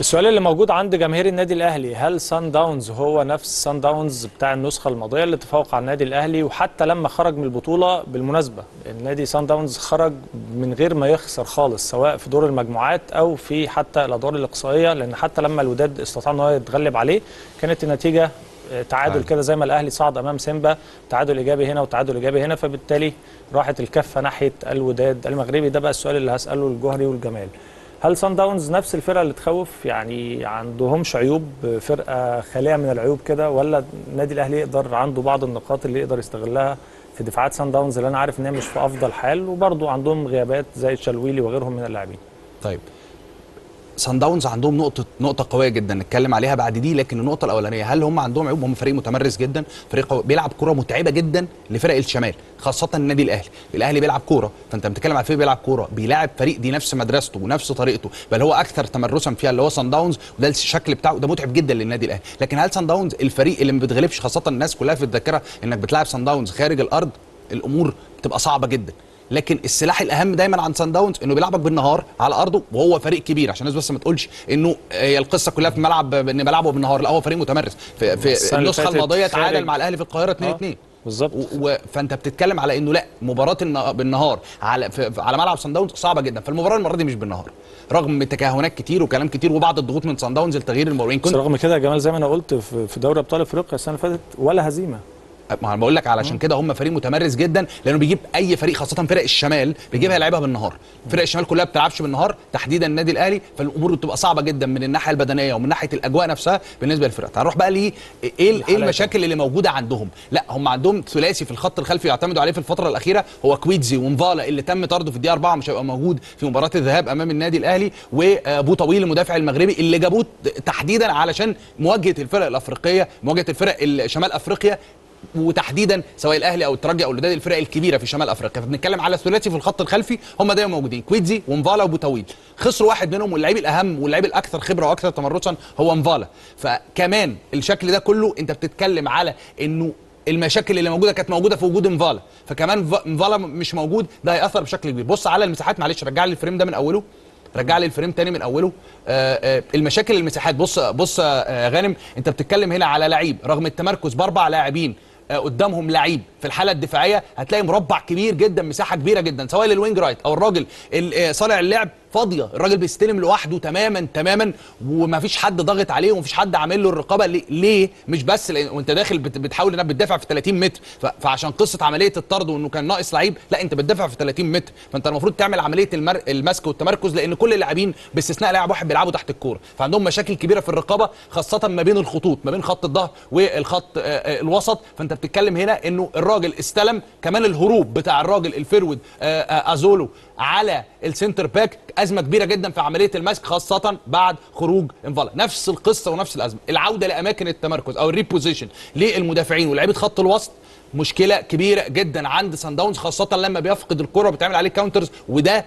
السؤال اللي موجود عند جماهير النادي الأهلي هل سان داونز هو نفس سان داونز بتاع النسخة الماضية اللي تفوق على النادي الأهلي؟ وحتى لما خرج من البطولة بالمناسبة النادي سان داونز خرج من غير ما يخسر خالص سواء في دور المجموعات أو في حتى الأدوار الاقصائية لأن حتى لما الوداد استطاع إن هو يتغلب عليه كانت النتيجة آه، تعادل تعادل. كده زي ما الأهلي صعد أمام سيمبا تعادل إيجابي هنا وتعادل إيجابي هنا فبالتالي راحت الكفة ناحية الوداد المغربي. ده بقى السؤال اللي هسأله الجوهري والجمال. هل سان داونز نفس الفرقة اللي تخوف؟ يعني عندهمش عيوب فرقة خالية من العيوب كده ولا النادي الأهلي يقدر عنده بعض النقاط اللي يقدر يستغلها في دفاعات سان داونز اللي أنا عارف إن هي مش في أفضل حال وبرضه عندهم غيابات زي تشالويلي وغيرهم من اللاعبين. طيب. سان داونز عندهم نقطة نقطة قوية جدا نتكلم عليها بعد دي لكن النقطة الأولانية هل هم عندهم عيوب؟ هم فريق متمرس جدا، فريق بيلعب كرة متعبة جدا لفرق الشمال، خاصة النادي الأهلي، الأهلي بيلعب كورة، فأنت بتتكلم على فريق بيلعب كورة، بيلاعب فريق دي نفس مدرسته ونفس طريقته، بل هو أكثر تمرسا فيها اللي هو سان داونز وده الشكل بتاعه ده متعب جدا للنادي الأهلي، لكن هل سان داونز الفريق اللي ما بيتغلبش خاصة الناس كلها في الذاكرة إنك بتلاعب سان داونز خارج الأرض؟ الأمور بتبقى صعبة جدا، لكن السلاح الأهم دايما عن سان داونز إنه بيلعبك بالنهار على أرضه وهو فريق كبير. عشان الناس بس ما تقولش إنه هي القصة كلها في ملعب ان بلعبه بالنهار. لا هو فريق متمرس. في, في النسخة الماضية. تعادل مع الأهلي في القاهرة 2 آه. 2 بالظبط. و... و... فأنت بتتكلم على إنه لا مباراة. بالنهار على على ملعب سان داونز صعبة جدا. فالمباراة المرة دي مش بالنهار. رغم تكهنات كتير وكلام كتير وبعض الضغوط من سان داونز لتغيير المبارين بس كنت رغم كده يا جمال زي ما أنا قلت في دوري أبطال أفريقيا السنة اللي فاتت ولا هزيمة. ما أنا بقول لك علشان كده هم فريق متمرس جدا لأنه بيجيب أي فريق خاصة فرق الشمال بيجيبها يلعبها بالنهار. فرق الشمال كلها ما بتلعبش بالنهار تحديدا النادي الأهلي فالأمور بتبقى صعبة جدا من الناحية البدنية ومن ناحية الأجواء نفسها بالنسبة للفرق. هنروح بقى ليه إيه إيه. المشاكل اللي موجودة عندهم؟ لا هم عندهم ثلاثي في الخط الخلفي يعتمدوا عليه في الفترة الأخيرة هو كويتزي ومفالا اللي تم طرده في الدقيقة 4 مش هيبقى موجود في مباراة الذهاب أمام النادي الأهلي وأبو طويل المدافع المغربي اللي جابوه تحديدا علشان مواجهة الفرق الأفريقية مواجهة الفرق ال- شمال أفريقيا. وتحديدا سواء الأهلي أو الترجي أو الوداد الفرق الكبيرة في شمال أفريقيا. فبنتكلم على ثلاثي في الخط الخلفي. هم دايما موجودين. كويتزي ومفالا وبوتاويل خسروا واحد منهم واللعيب الأهم واللعيب الأكثر خبرة وأكثر تمرسا هو مفالا. فكمان الشكل ده كله أنت بتتكلم على إنه المشاكل اللي موجودة كانت موجودة في وجود مفالا. فكمان مفالا مش موجود ده هيأثر بشكل كبير. بص على المساحات معلش رجع لي ال frame ده من أوله. رجع لي ال frame تاني من أوله. آه آه المشاكل المساحات. بص بص آه غانم أنت بتتكلم هنا على لعيب رغم التمركز بأربع لاعبين. قدامهم لعيب. في الحاله الدفاعيه هتلاقي مربع كبير جدا مساحه كبيره جدا سواء لل wing right أو الراجل ال- آه، صانع اللعب فاضيه الراجل بيستلم لوحده تماما تماما ومفيش حد ضاغط عليه ومفيش حد عامل له الرقابه. ليه؟ مش بس وانت داخل بت- بتحاول انك بتدافع في 30 متر فعشان قصه عمليه الطرد وانه كان ناقص لعيب لا انت بتدافع في 30 متر فانت المفروض تعمل عمليه المر... المسك والتمركز لأن كل اللاعبين باستثناء لاعب واحد بيلعبوا تحت الكوره فعندهم مشاكل كبيره في الرقابه خاصة ما بين الخطوط ما بين خط الظهر والخط آه، آه، الوسط. فانت بتتكلم هنا انه الراجل استلم كمان الهروب بتاع الراجل الفيرود آه، آه، أزولو على ال center back أزمة كبيرة جدا في عملية المسك خاصة بعد خروج مفالا نفس القصة ونفس الأزمة العودة لأماكن التمركز أو ال reposition للمدافعين ولاعيبة خط الوسط مشكلة كبيرة جدا عند سان داونز خاصة لما بيفقد الكرة وبتعمل عليه counters وده.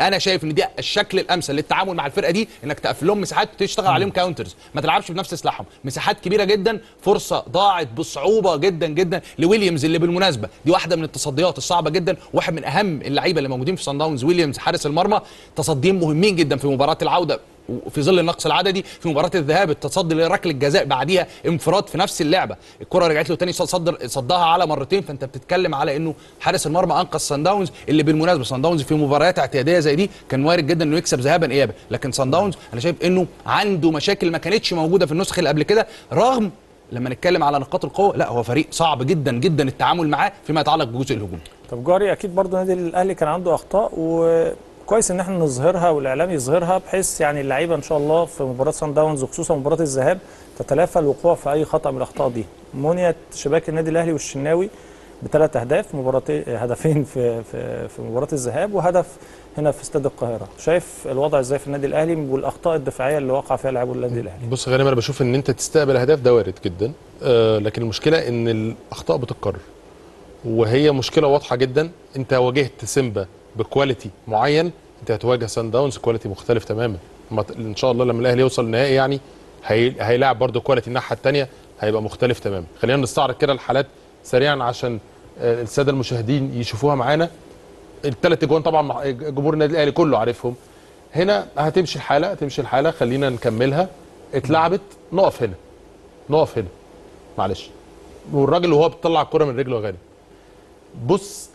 أنا شايف ان ده الشكل الامثل للتعامل مع الفرقه دي انك تقفل لهم مساحات تشتغل عليهم counters ما تلعبش بنفس سلاحهم. مساحات كبيره جدا فرصه ضاعت بصعوبه جدا جدا لويليامز اللي بالمناسبه. دي واحدة من التصديات الصعبه جدا واحد من اهم اللعيبه اللي موجودين في سان داونز ويليامز حارس المرمى. تصديين مهمين جدا في مباراه العوده. وفي ظل النقص العددي في مباراة الذهاب التصدي لركله الجزاء بعديها انفراد في نفس اللعبة. الكرة رجعت له تاني صدر صدها على مرتين فأنت بتتكلم على إنه حارس المرمى أنقذ سان داونز اللي بالمناسبة سان داونز في مباريات اعتيادية زي دي كان وارد جدا إنه يكسب ذهابا ايابا. لكن سان داونز أنا شايف إنه عنده مشاكل ما كانتش موجودة في النسخ اللي قبل كده رغم لما نتكلم على نقاط القوة لا هو فريق صعب جدا جدا التعامل معاه فيما يتعلق بجزء الهجوم. طب جاري أكيد برضو النادي الأهلي كان عنده أخطاء وكويس إن إحنا نظهرها والإعلام يظهرها بحيث يعني اللعيبة إن شاء الله في مباراة سان داونز وخصوصا مباراة الذهاب تتلافى الوقوع في أي خطأ من الأخطاء دي. منيت شباك النادي الأهلي والشناوي بثلاث أهداف مباراتين هدفين في في في مباراة الذهاب وهدف هنا في استاد القاهرة. شايف الوضع إزاي في النادي الأهلي والأخطاء الدفاعية اللي وقع فيها لاعبو النادي الأهلي؟ بص غالبا أنا بشوف إن أنت تستقبل أهداف ده وارد جدا. آه لكن المشكلة إن الأخطاء بتتكرر. وهي مشكلة واضحة جدا. أنت واجهت سيمبا ب quality معين أنت هتواجه سان داونز quality مختلف تماما. إن شاء الله لما الأهلي يوصل النهائي يعني هي... هيلاعب برضه quality الناحية الثانية هيبقى مختلف تماما. خلينا نستعرض كده الحالات سريعا عشان آه، السادة المشاهدين يشوفوها معانا. الثلاث أجوان طبعا جمهور النادي الأهلي كله عارفهم. هنا هتمشي الحالة هتمشي الحالة. خلينا نكملها. اتلعبت نقف هنا نقف هنا. معلش. والراجل وهو بيطلع الكرة من رجله يا غالي. بص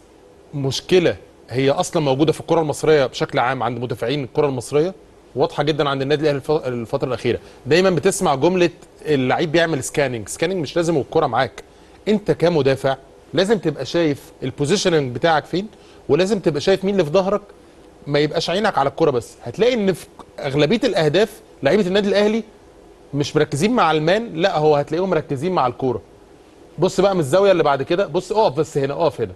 مشكلة هي أصلا موجودة في الكرة المصرية بشكل عام عند مدافعين الكرة المصرية واضحة جدا عند النادي الأهلي الف- الفترة الأخيرة. دايما بتسمع جملة اللعيب بيعمل scanning scanning مش لازم الكرة معاك. أنت كمدافع لازم تبقى شايف ال positioning بتاعك فين ولازم تبقى شايف مين اللي في ظهرك. ما يبقاش عينك على الكرة بس. هتلاقي إن في أغلبية الأهداف لعيبة النادي الأهلي مش مركزين مع ال man لا هو هتلاقيهم مركزين مع الكورة. بص بقى من الزاوية اللي بعد كده بص اقف بس هنا اقف هنا.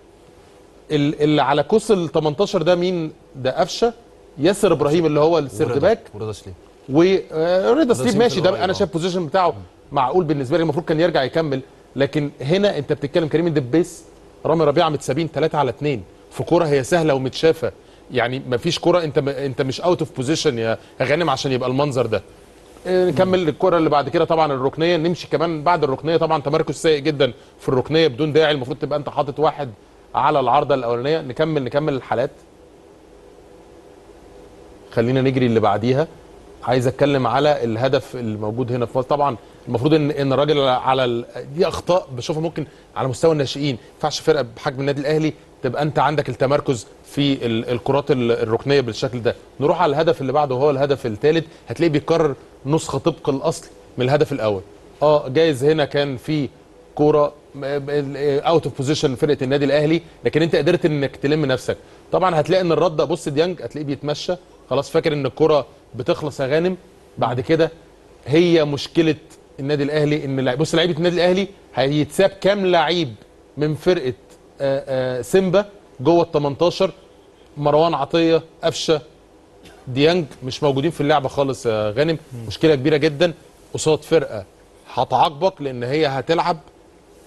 ال- اللي على قوس ال 18 ده مين؟ ده قفشة. ياسر إبراهيم اللي هو ال third back. ورضا سليم. ورضا سليم سليم ماشي ده أنا آه. شايف ال position بتاعه معقول بالنسبة لي. المفروض كان يرجع يكمل. لكن هنا أنت بتتكلم كريم الدبيس رامي ربيعة متسابين 3 على 2 في كورة هي سهلة ومتشافة. يعني ما فيش كورة أنت أنت مش out of position يا غانم عشان يبقى المنظر ده. آه، نكمل الكرة اللي بعد كده طبعا الركنية. نمشي كمان بعد الركنية. طبعا تمركز سيء جدا في الركنية بدون داعي. المفروض تبقى أنت حاطط واحد على العارضه الأولانية. نكمل نكمل الحالات. خلينا نجري اللي بعديها. عايز أتكلم على الهدف الموجود هنا في مصر. طبعا المفروض إن إن الراجل على ال... دي أخطاء بشوفها ممكن على مستوى الناشئين. ما ينفعش فرقة بحجم النادي الأهلي تبقى انت عندك التمركز في ال- الكرات ال- الركنية بالشكل ده. نروح على الهدف اللي بعده وهو الهدف الثالث هتلاقيه بيكرر نسخة طبق الأصل من الهدف الأول. آه جايز هنا كان في كورة out of position فرقة النادي الأهلي لكن انت قدرت انك تلم نفسك. طبعا هتلاقي إن الرده بص ديانج هتلاقيه بيتمشى. خلاص فاكر إن الكره بتخلص يا غانم؟ بعد كده هي مشكلة النادي الأهلي إن بص لعيبة النادي الأهلي هيتساب كام لعيب من فرقة سيمبا جوه ال 18 مروان عطية قفشة ديانج مش موجودين في اللعبة خالص يا غانم. مشكلة كبيرة جدا. قصاد فرقة هتعاقبك لأن هي هتلعب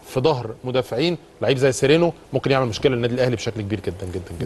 في ظهر مدافعين لعيب زي سيرينو ممكن يعمل مشكلة للنادي الأهلي بشكل كبير جدا جدا جدا.